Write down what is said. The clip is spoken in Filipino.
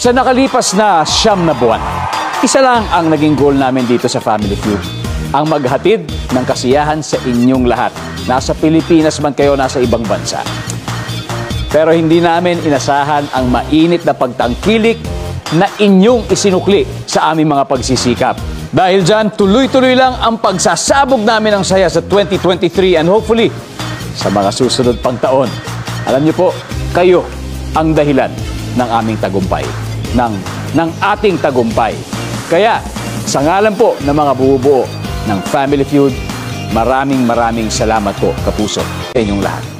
Sa nakalipas na siyam na buwan, isa lang ang naging goal namin dito sa Family Feud. Ang maghatid ng kasiyahan sa inyong lahat. Nasa Pilipinas man kayo, nasa ibang bansa. Pero hindi namin inasahan ang mainit na pagtangkilik na inyong isinukli sa aming mga pagsisikap. Dahil dyan, tuloy-tuloy lang ang pagsasabog namin ng saya sa 2023 and hopefully sa mga susunod pang taon. Alam niyo po, kayo ang dahilan ng aming tagumpay, ng, ng ating tagumpay. Kaya, sa ngalan po ng mga bumubuo ng Family Feud, maraming maraming salamat po, kapuso, sa inyong lahat.